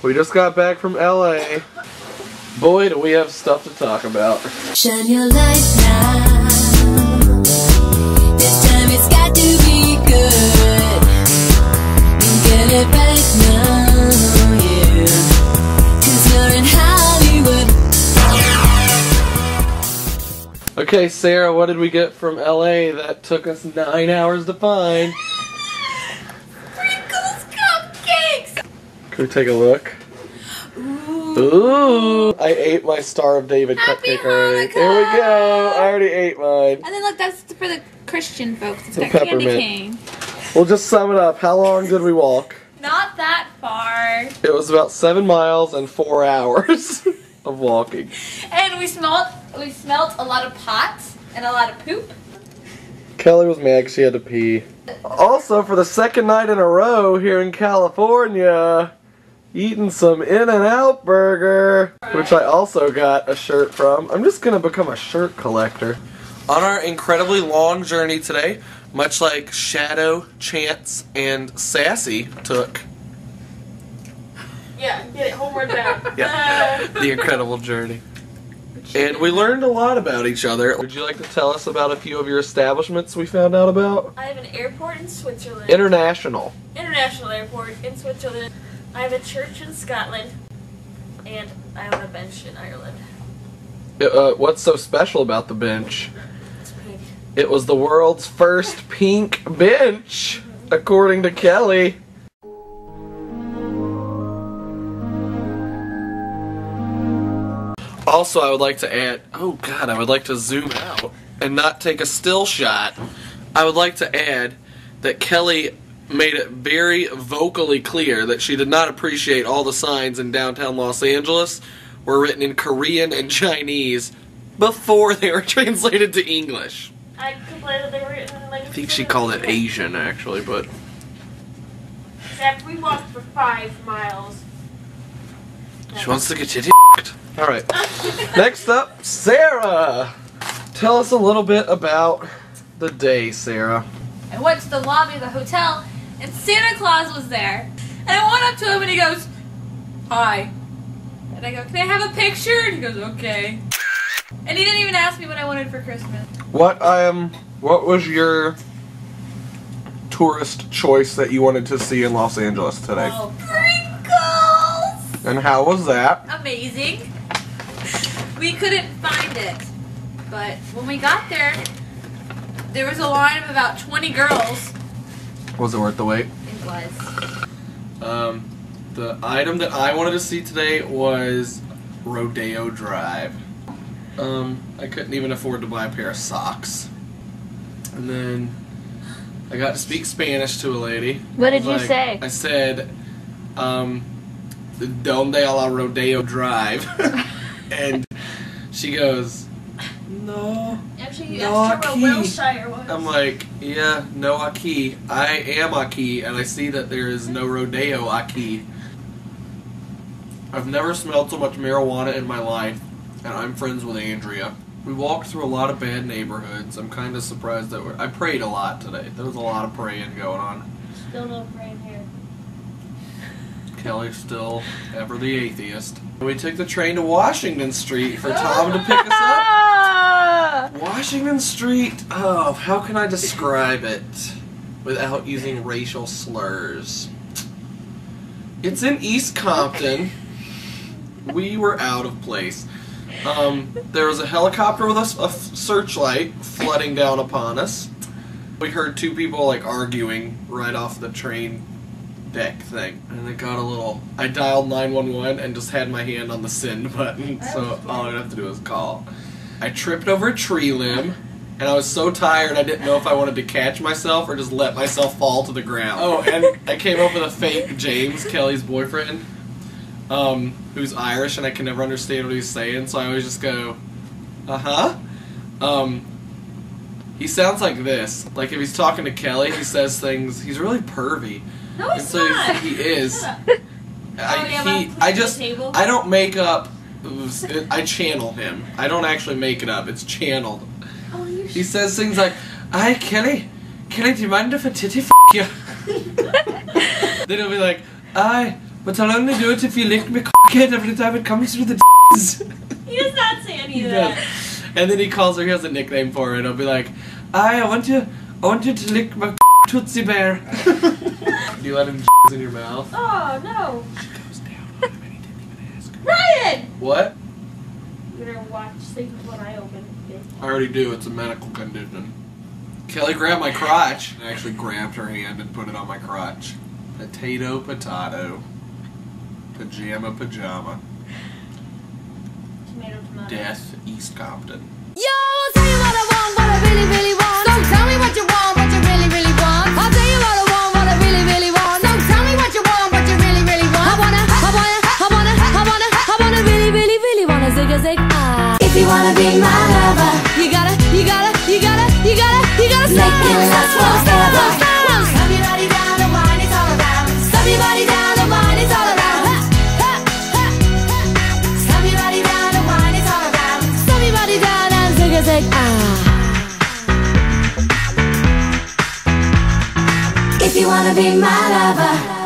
We just got back from LA. Boy, do we have stuff to talk about. Shine your light now. This time it's got to be good. Get it right now, yeah. Cause you're in Hollywood. Okay, Sarah, what did we get from LA that took us nine hours to find? Can we take a look? Ooh, I ate my Star of David Happy cupcake already. There we go. I already ate mine. And then look, that's for the Christian folks. It's got candy peppermint. cane. We'll just sum it up. How long did we walk? Not that far. It was about seven miles and four hours of walking. And we smelled we smelt a lot of pots and a lot of poop. Kelly was mad 'cause she had to pee. Also, for the second night in a row here in California, eating some In-N-Out Burger, which I also got a shirt from. I'm just gonna become a shirt collector. On our incredibly long journey today, much like Shadow, Chance, and Sassy took Yeah, get it homeward bound. Yeah. the incredible journey. And we learned a lot about each other. Would you like to tell us about a few of your establishments we found out about? I have an airport in Switzerland. International. International airport in Switzerland. I have a church in Scotland. And I have a bench in Ireland. Uh, what's so special about the bench? It's pink. It was the world's first pink bench, according to Kelly. Also, I would like to add, oh god, I would like to zoom out and not take a still shot. I would like to add that Kelly made it very vocally clear that she did not appreciate all the signs in downtown Los Angeles were written in Korean and Chinese before they were translated to English. I complained that they were written like I think she called it Asian actually, but Except we walked for five miles. she wants to get titty. All right. Next up, Sarah. Tell us a little bit about the day, Sarah. I went to the lobby of the hotel and Santa Claus was there. And I went up to him and he goes, Hi. And I go, Can I have a picture? And he goes, Okay. And he didn't even ask me what I wanted for Christmas. What um, what was your tourist choice that you wanted to see in Los Angeles today? Oh, Pringles! And how was that? Amazing. We couldn't find it. But when we got there, there was a line of about 20 girls. Was it worth the wait? It was. Um, the item that I wanted to see today was Rodeo Drive. Um, I couldn't even afford to buy a pair of socks. And then I got to speak Spanish to a lady. What did was you like- say? I said, um, Donde a la Rodeo Drive. and she goes, No. Actually, you No, asked her aquí. where Wilshire was. I'm like, yeah, no Aki. I am Aki, and I see that there is no rodeo Aki. I've never smelled so much marijuana in my life, and I'm friends with Andrea. We walked through a lot of bad neighborhoods. I'm kind of surprised that we're. I prayed a lot today. There was a lot of praying going on. Still no brain here. Kelly's still ever the atheist. We took the train to Washington Street for Tom to pick us up. Washington Street. Oh, how can I describe it without using racial slurs? It's in East Compton. We were out of place. Um, there was a helicopter with a, searchlight flooding down upon us. We heard two people like arguing right off the train deck thing, and it got a little. I dialed 911 and just had my hand on the send button, so all I'd have to do was call. I tripped over a tree limb, and I was so tired I didn't know if I wanted to catch myself or just let myself fall to the ground. Oh, and I came up with a fake James, Kelly's boyfriend, um, who's Irish, and I can never understand what he's saying, so I always just go, uh huh. Um, he sounds like this. Like if he's talking to Kelly, he says things. He's really pervy. No, And so not. he is. Oh, I, yeah, he, but I just, table? I don't make up. I channel him. I don't actually make it up. It's channeled. Oh, you're He says things like, "Hi, Kelly. Kelly, do you mind if a titty f you?" then he'll be like, "I But I'll only do it if you lick me cockhead every time it comes through the d***s. He does not say any of that. And then he calls her, he has a nickname for her, and I'll be like, I, I want you, I want you to lick my Tootsie Bear. do you let him in your mouth? Oh no, She goes down on him and he didn't even ask her. Ryan! What? You're gonna watch things when I open it. I already do, it's a medical condition. Kelly grabbed my crotch. I actually grabbed her hand and put it on my crotch. Potato, potato. Pajama, pajama. Tomato, tomato. Death, East Compton. Yo, I'll tell you what I want, what I really, really want. If you wanna be my lover.